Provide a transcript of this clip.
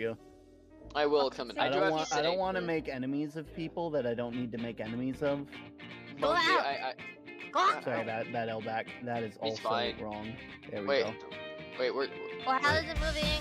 you. I will come in. I don't want. I don't want to make enemies of people that I don't need to make enemies of. Go out. I, Go. Uh, Sorry, that that Elback. That is He's also fine. wrong. There we wait, go. wait, we're. Well, how is it moving?